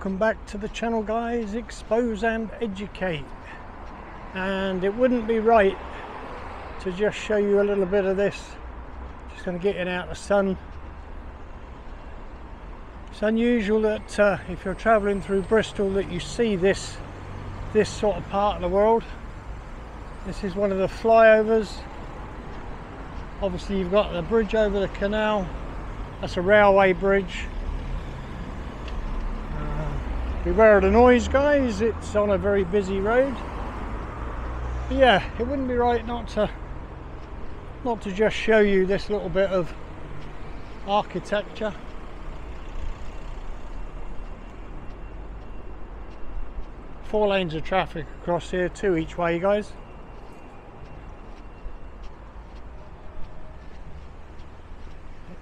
welcome back to the channel guys. Expose and educate. And it wouldn't be right to just show you a little bit of this. Just going to get it out of the sun. It's unusual that uh, if you're traveling through Bristol that you see this this sort of part of the world. This is one of the flyovers. Obviously you've got the bridge over the canal. That's a railway bridge Beware of the noise guys, it's on a very busy road. But yeah, it wouldn't be right not to not to just show you this little bit of architecture. Four lanes of traffic across here, two each way guys.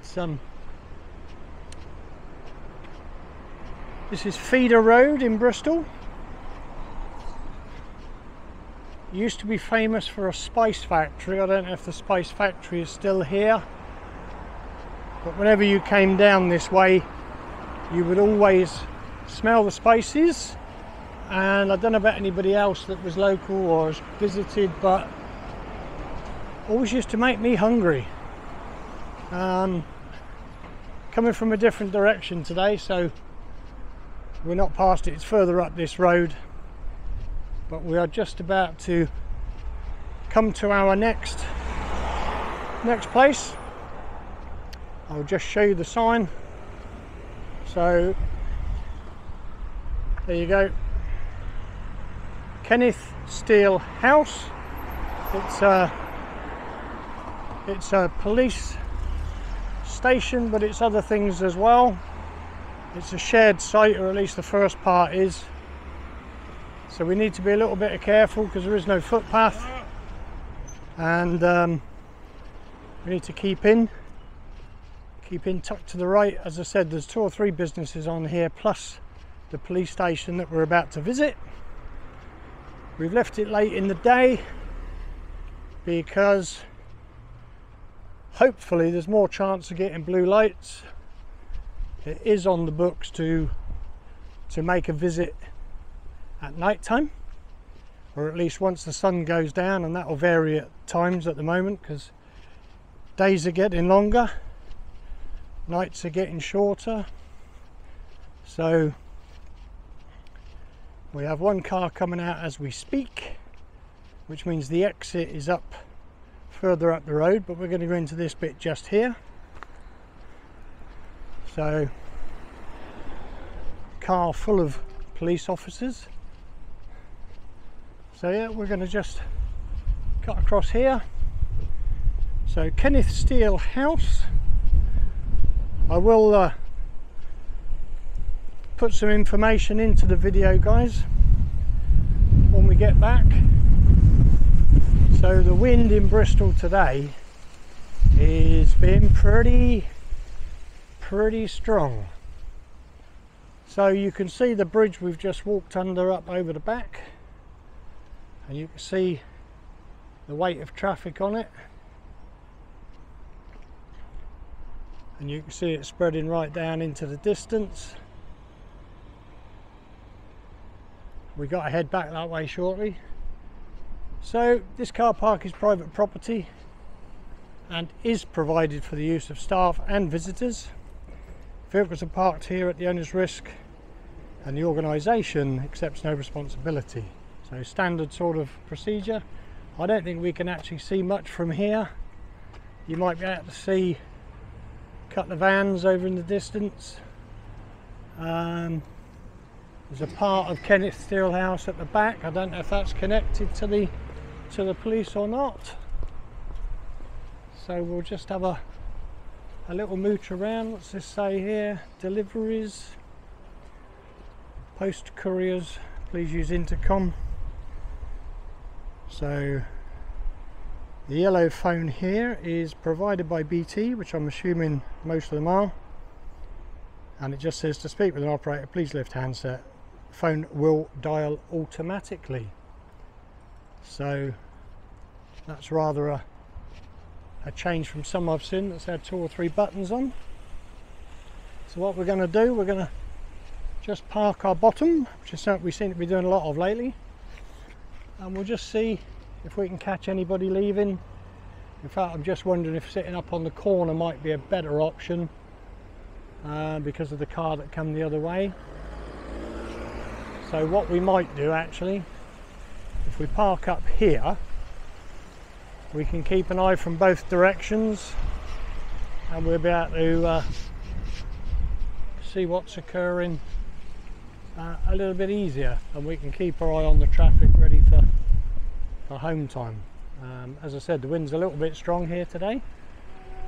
It's um This is Feeder Road in Bristol. It used to be famous for a spice factory. I don't know if the spice factory is still here. But whenever you came down this way, you would always smell the spices. And I don't know about anybody else that was local or has visited, but always used to make me hungry. Um, coming from a different direction today, so we're not past it, it's further up this road. But we are just about to come to our next next place. I'll just show you the sign. So there you go. Kenneth Steele House. It's a it's a police station, but it's other things as well. It's a shared site, or at least the first part is. So we need to be a little bit careful because there is no footpath. And um, we need to keep in. Keep in tucked to the right. As I said, there's two or three businesses on here, plus the police station that we're about to visit. We've left it late in the day because hopefully there's more chance of getting blue lights it is on the books to to make a visit at night time or at least once the sun goes down and that will vary at times at the moment because days are getting longer nights are getting shorter. So we have one car coming out as we speak which means the exit is up further up the road but we're going to go into this bit just here so, car full of police officers. So yeah, we're going to just cut across here. So Kenneth Steele House. I will uh, put some information into the video guys when we get back. So the wind in Bristol today is been pretty pretty strong. So you can see the bridge we've just walked under up over the back and you can see the weight of traffic on it and you can see it spreading right down into the distance. We got to head back that way shortly. So this car park is private property and is provided for the use of staff and visitors. Vehicles are parked here at the owner's risk and the organisation accepts no responsibility. So standard sort of procedure. I don't think we can actually see much from here. You might be able to see a couple of vans over in the distance. Um, there's a part of Kenneth Steele House at the back. I don't know if that's connected to the to the police or not. So we'll just have a a little mooch around. What's this say here? Deliveries, post couriers, please use intercom. So the yellow phone here is provided by BT, which I'm assuming most of them are. And it just says to speak with an operator, please lift handset. Phone will dial automatically. So that's rather a a change from some I've seen that's had two or three buttons on. So what we're going to do, we're going to just park our bottom, which is something we seem to be doing a lot of lately, and we'll just see if we can catch anybody leaving. In fact, I'm just wondering if sitting up on the corner might be a better option uh, because of the car that come the other way. So what we might do actually, if we park up here, we can keep an eye from both directions and we'll be able to uh, see what's occurring uh, a little bit easier and we can keep our eye on the traffic ready for, for home time. Um, as I said, the wind's a little bit strong here today.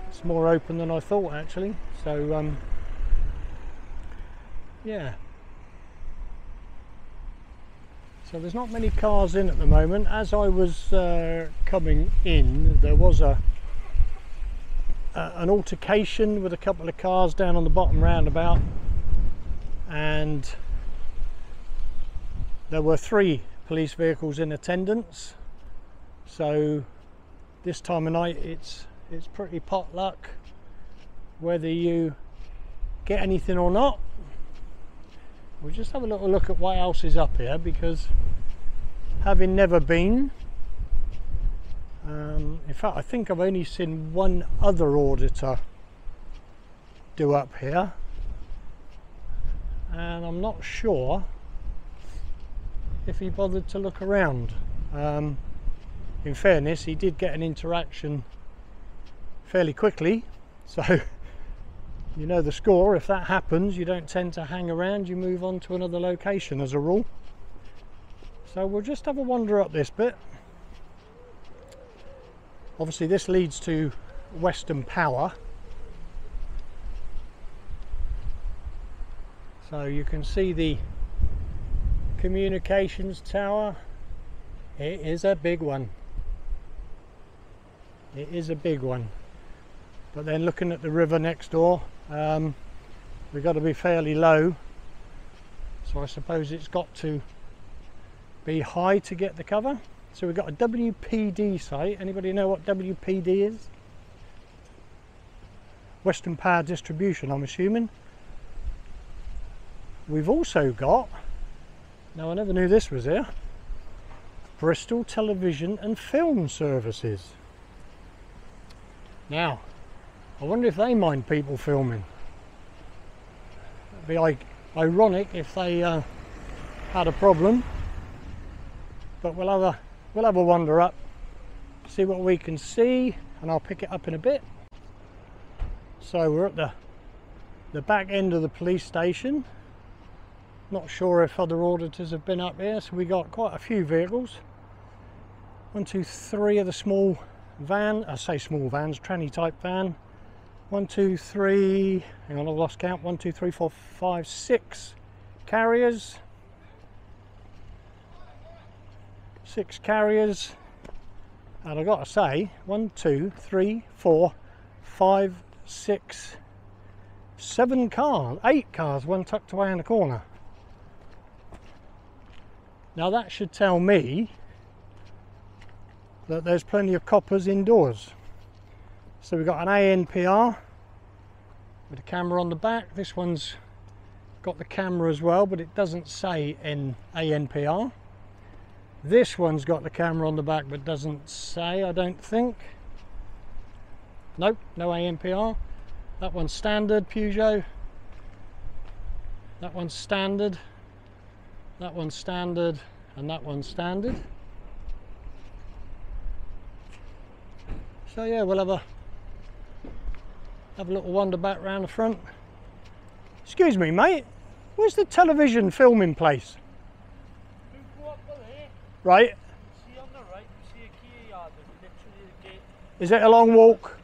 It's more open than I thought actually. So um, yeah. So there's not many cars in at the moment. As I was uh, coming in, there was a, a, an altercation with a couple of cars down on the bottom roundabout, and there were three police vehicles in attendance. So this time of night, it's it's pretty potluck, whether you get anything or not. We'll just have a little look at what else is up here because having never been, um, in fact, I think I've only seen one other auditor do up here, and I'm not sure if he bothered to look around. Um, in fairness, he did get an interaction fairly quickly, so you know the score. If that happens, you don't tend to hang around, you move on to another location as a rule. So we'll just have a wander up this bit. Obviously this leads to Western Power. So you can see the communications tower. It is a big one. It is a big one. But then looking at the river next door, um, we've got to be fairly low. So I suppose it's got to be high to get the cover. So we've got a WPD site. Anybody know what WPD is? Western Power Distribution I'm assuming. We've also got now I never knew this was here Bristol Television and Film Services. Now I wonder if they mind people filming. It'd be like ironic if they uh, had a problem. But we'll have a we'll have a wander up, see what we can see, and I'll pick it up in a bit. So we're at the the back end of the police station. Not sure if other auditors have been up here, so we got quite a few vehicles. One, two, three of the small van, I say small vans, tranny type van one, two, three, hang on, I've lost count. One, two, three, four, five, six carriers. Six carriers. And I've got to say, one, two, three, four, five, six, seven cars, eight cars, one tucked away in the corner. Now that should tell me that there's plenty of coppers indoors. So we've got an ANPR with a camera on the back. This one's got the camera as well, but it doesn't say in ANPR. This one's got the camera on the back, but doesn't say, I don't think. Nope, no ANPR. That one's standard Peugeot. That one's standard. That one's standard. And that one's standard. So yeah, we'll have a have a little wander back round the front. Excuse me, mate. Where's the television filming place? Right. Is it a long walk?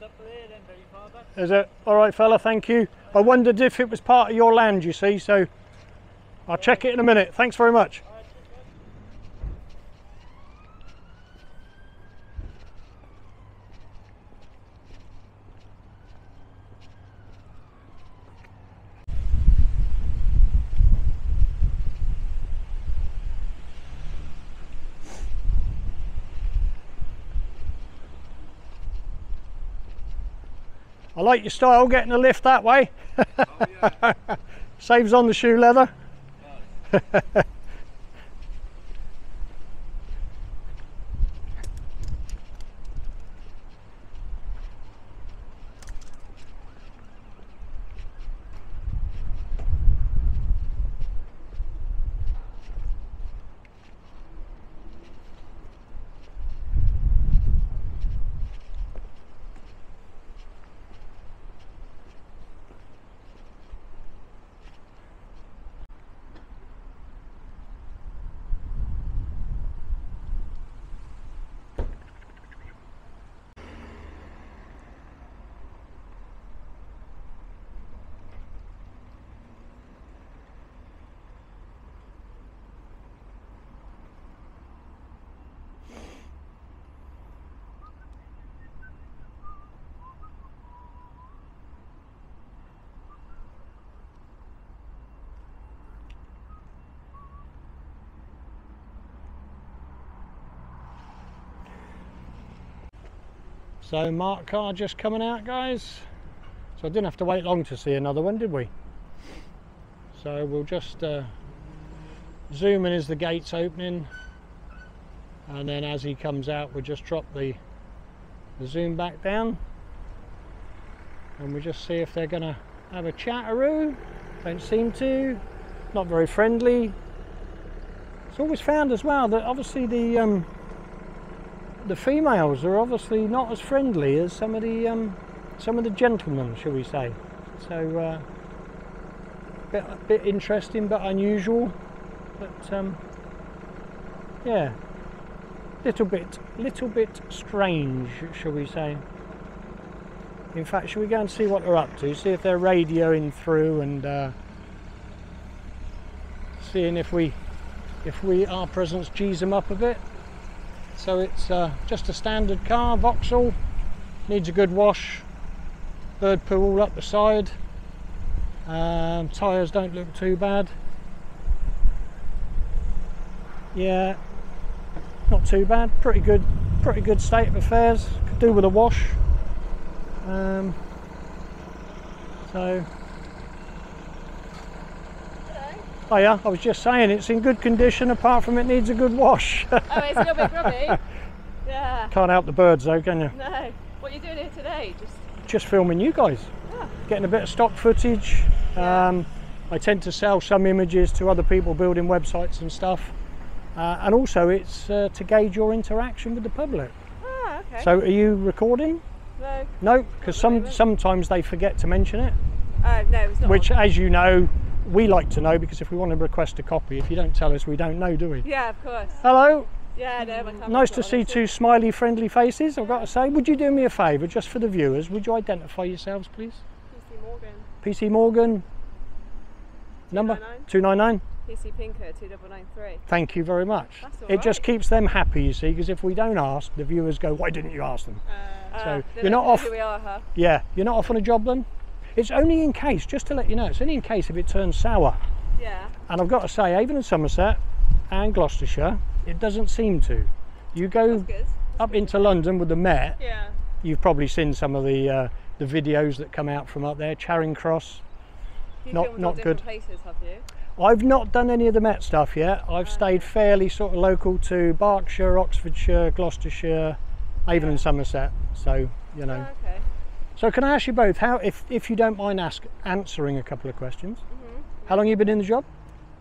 There, Is it? All right, fella, thank you. I wondered if it was part of your land, you see, so I'll check it in a minute. Thanks very much. I like your style getting a lift that way. Oh, yeah. Saves on the shoe leather. So Mark car just coming out guys. So I didn't have to wait long to see another one did we? So we'll just uh, zoom in as the gate's opening and then as he comes out we'll just drop the, the zoom back down and we just see if they're gonna have a chatteroo. Don't seem to. Not very friendly. It's always found as well that obviously the um, the females are obviously not as friendly as some of the um, some of the gentlemen, shall we say? So uh, bit a bit interesting, but unusual. But um, yeah, little bit little bit strange, shall we say? In fact, shall we go and see what they're up to? See if they're radioing through and uh, seeing if we if we our presence G's them up a bit. So it's uh, just a standard car, Vauxhall, needs a good wash, bird poo all up the side, um, tyres don't look too bad. Yeah, not too bad, pretty good, pretty good state of affairs, could do with a wash. Um, so Oh yeah, I was just saying it's in good condition apart from it needs a good wash. Oh, it's a little bit grubby. Yeah. Can't help the birds though, can you? No. What are you doing here today? Just Just filming you guys, ah, getting a bit of stock footage. Yeah. Um, I tend to sell some images to other people building websites and stuff. Uh, and also it's uh, to gauge your interaction with the public. ah okay. So are you recording? no. No, because some sometimes they forget to mention it. Oh no, it's not. Which, on. as you know, we like to know because if we want to request a copy, if you don't tell us, we don't know, do we? Yeah, of course. Hello, Yeah, no, nice to see two smiley, friendly faces. I've got to say, would you do me a favour, just for the viewers? Would you identify yourselves, please? PC Morgan, PC Morgan, number 299. two nine nine. PC Pinker, two double nine three. Thank you very much. That's all it just keeps them happy, you see, because if we don't ask, the viewers go, "Why didn't you ask them?" Uh, So, they you're don't off- we are, huh? Yeah, you're not off on a job then. It's only in case, just to let you know, it's only in case if it turns sour. Yeah. And I've got to say, even in Somerset and Gloucestershire, it doesn't seem to. You go up into London with the Met, Yeah. you've probably seen some of the uh, the videos that come out from up there, Charing Cross. You Not- not good. places, have you? I've not done any of the Met stuff yet. I've stayed fairly sort of local to Berkshire, Oxfordshire, Gloucestershire, even in Yeah. Somerset. So you know. Oh, okay. So can I ask you both? How, if if you don't mind ask answering a couple of questions, Mhm. how long you been in the job?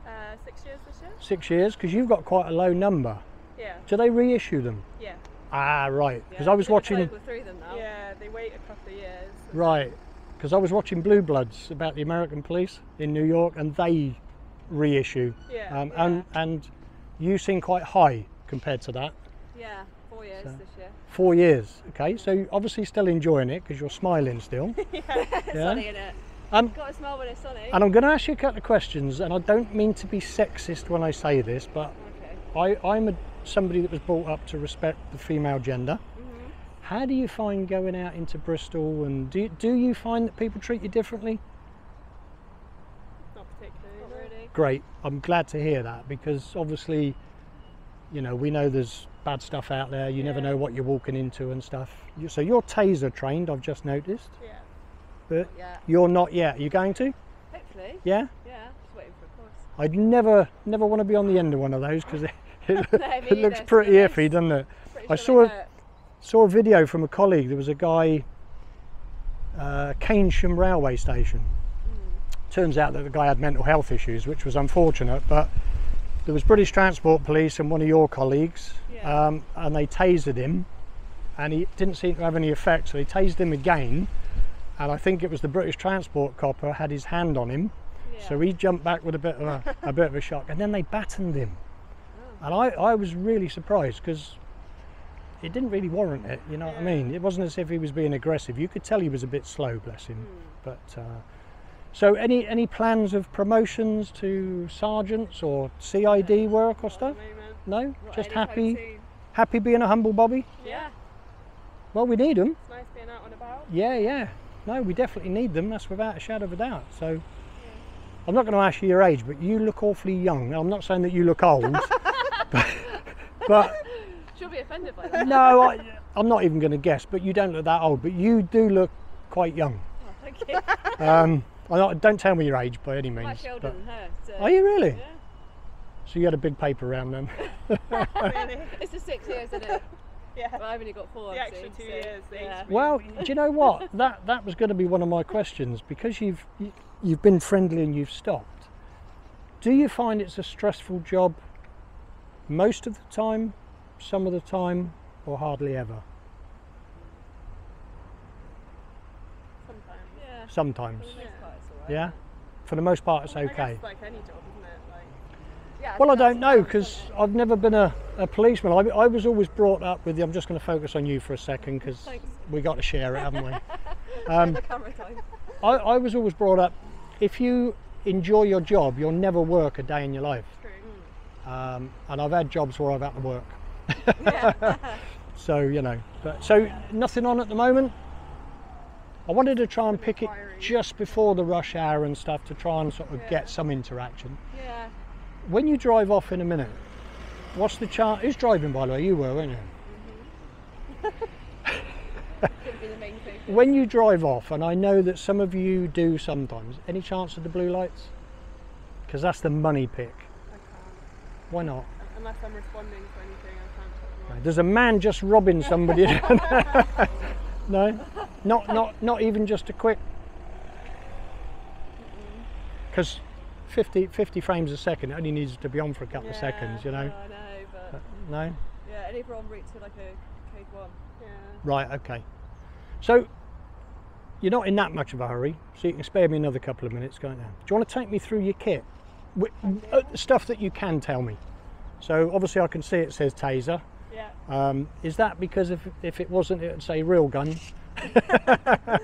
Uh, six years this year. Six years, because you've got quite a low number. Yeah. Do they reissue them? Yeah. Ah, right. Because yeah. I was watching. through them now. Yeah, they wait a couple of years. Right. Because I was watching Blue Bloods about the American police in New York, and they reissue. Yeah. Um, yeah. And and you seem quite high compared to that. Yeah. Four years So- this year. Four years. Okay. So you're obviously still enjoying it because you're smiling still. It's Yeah. sunny in it. Um, Got to smile when it's sunny. and I'm going to ask you a couple of questions, and I don't mean to be sexist when I say this, but okay. I, I'm a, somebody that was brought up to respect the female gender. Mhm. How do you find going out into Bristol, and do do you find that people treat you differently? Not particularly. Not really. Great. I'm glad to hear that because obviously, you know, we know there's bad stuff out there. You never know what you're walking into and stuff. You- So you're taser trained, I've just noticed, Yeah. but Yeah. you're not yet. Are you going to? Hopefully. Yeah? Yeah, just waiting for a course. I'd never, never want to be on the end of one of those because it, it, No, it looks pretty iffy, doesn't it? Pretty I sure saw a- Saw a video from a colleague. There was a guy, uh, Keynsham railway station. Hmm. Turns out that the guy had mental health issues, which was unfortunate. But there was British Transport Police and one of your colleagues, Yeah. um, and they tasered him, and he didn't seem to have any effect. So they tased him again, and I think it was the British Transport copper had his hand on him, Yeah. so he jumped back with a bit of a, a bit of a shock, and then they battened him, Oh. and I, I was really surprised because it didn't really warrant it. You know what I mean? It wasn't as if he was being aggressive. You could tell he was a bit slow, bless him. Hmm. But uh, so, any any plans of promotions to sergeants or CID work or stuff? No, Not just happy soon. happy being a humble bobby. Yeah. Well, we need them. It's nice being out and about. Yeah, yeah. No, we definitely need them. That's without a shadow of a doubt. So, I'm not going to ask you your age, but you look awfully young. Now, I'm not saying that you look old, but, but She'll be offended by that. no, I, I'm not even going to guess. But you don't look that old. But you do look quite young. Oh, thank you. Um, I'm not, don't tell me your age by any means. actually older but- than her. So. are you really? Yeah. So you had a big paper round then. really? It's the six years, isn't it? Yeah. Well, I've only got four. The obviously, extra two so, years, yeah. Well, do you know what? That that was going to be one of my questions because you've you- you've been friendly and you've stopped. Do you find it's a stressful job most of the time, some of the time, or hardly ever? Sometimes. Yeah. Sometimes. For the most Yeah. Yeah. For the most part, it's okay. like any job, isn't it? Like, Yeah, Well, I don't know because I've never been a, a policeman. I, I was always brought up with. the. I'm just going to focus on you for a second because we got to share it, haven't we? Um, the camera time. I, I was always brought up. If you enjoy your job, you'll never work a day in your life. true. Um, and I've had jobs where I've had to work. So you know, but so nothing on at the moment. I wanted to try and pick it just before the rush hour and stuff to try and sort of Yeah. get some interaction. yeah. When you drive off in a minute, what's the chance? Who's driving by the way? You were, weren't you? Couldn't be the main thing. When you drive off, and I know that some of you do sometimes, any chance of the blue lights? Because that's the money pick. I can't. Why not? Unless I'm responding to anything, I can't. There's a man just robbing somebody. no, not not not even just a quick. Because 50, 50 frames a second it only needs to be on for a couple of seconds, you know. yeah, I know, but No, yeah, any we're en route to like a code one. Yeah. right, okay. So you're not in that much of a hurry, so you can spare me another couple of minutes, can't you? Do you want to take me through your kit? Wi- uh, stuff that you can tell me. So obviously I can see it says taser. Yeah. Um, is that because if, if it wasn't, it would say real gun?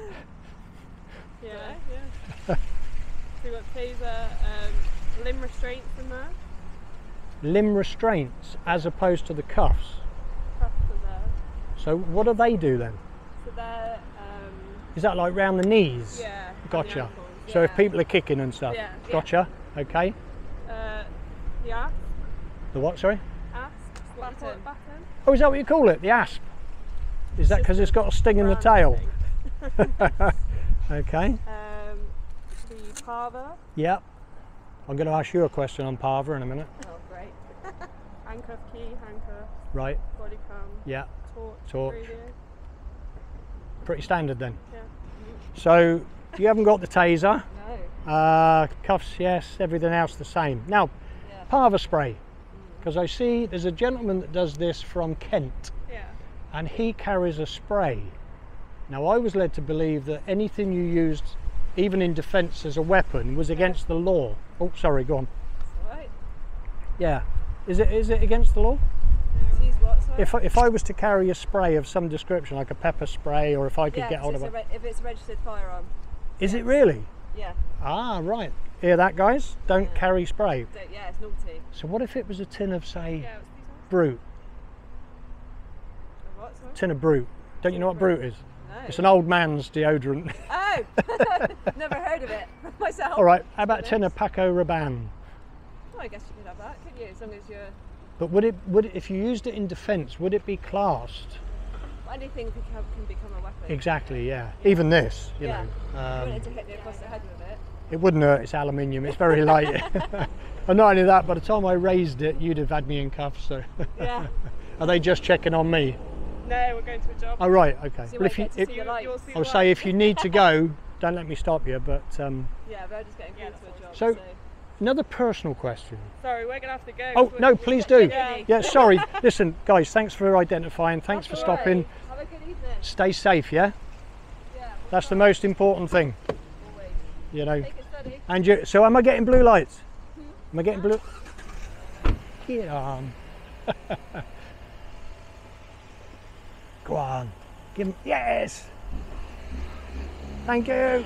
Yeah. Yeah. so we got taser, um, limb restraints in there. Limb restraints as opposed to the cuffs. Cuffs are there. So what do they do then? So they're um, Is that like round the knees? yeah. Gotcha. ankles. So if people are kicking and stuff. Yeah, yeah. Gotcha. Okay. Uh, the asp, The what? Sorry. asp, what do you call it, Baton. baton. Oh, is that what you call it? The asp. Is that because it's got a sting in the tail? Okay. Um, the PAVA, Yep. I'm going to ask you a question on PAVA in a minute. Oh, great. handcuff key, handcuff, Right. body cam, Yeah. torch, Torch. radio. Pretty standard then. Yeah. So you haven't got the taser. No. Uh, cuffs, yes. Everything else the same. Now, Yeah. PAVA spray. Because I see there's a gentleman that does this from Kent. And he carries a spray. Now, I was led to believe that anything you used, even in defence as a weapon, was against the law. Oh, sorry, go on. It's alright. Yeah, is it is it against the law? What? If I- if I was to carry a spray of some description, like a pepper spray, or if I could yeah, get hold of it, if it's a registered firearm. is it really? Yeah. Ah, right. Hear that, guys? Don't Yeah. carry spray. Don't, yeah, it's naughty. So what if it was a tin of, say, Brut? Tin of Brut. Don't you know what Brut is? No. It's an old man's deodorant. Oh! Never heard of it myself. All right. How about a tin of Paco Rabanne? Well, I guess you could have that, couldn't you? As long as you're. But would it would it, if you used it in defence, would it be classed? Anything can become, can become a weapon. Exactly, yeah. Even this, you Yeah. know. You Um, wanted to hit me across the head with it. It wouldn't hurt, it's aluminium, it's very light. and not only that, by the time I raised it, you'd have had me in cuffs, so. Yeah. Are they just checking on me? No, we're going to a job. Oh, right, okay. So Well, if you, if, You- the lights. you'll see I'll the say if you need to go, don't let me stop you, but um, Yeah, we're just getting Yeah, to a job. So- So, another personal question. Sorry, we're gonna have to go. Oh, no, please do. Yeah. Yeah, sorry. Listen, guys, thanks for identifying, thanks for That's all stopping. right. have a good evening. Stay safe, yeah? Yeah, That's the most important thing, always. you know. Take it steady. And you, so am I getting blue lights? Am I getting blue? Get on. Go on. Give 'em- yes. Thank you.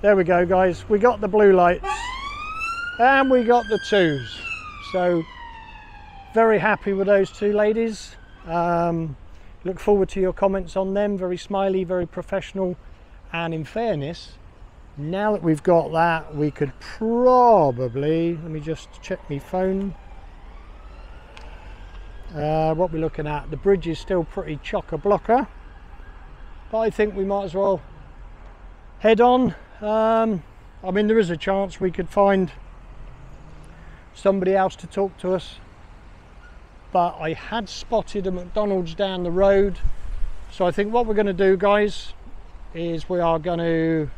There we go, guys. We got the blue lights and we got the twos. So very happy with those two ladies. Um, look forward to your comments on them. Very smiley, very professional. And in fairness, now that we've got that, we could probably, let me just check my phone. Uh, what we're looking at, the bridge is still pretty chocker-blocker, but I think we might as well head on. Um, I mean, there is a chance we could find somebody else to talk to us, but I had spotted a McDonald's down the road, so I think what we're going to do, guys, is we are going to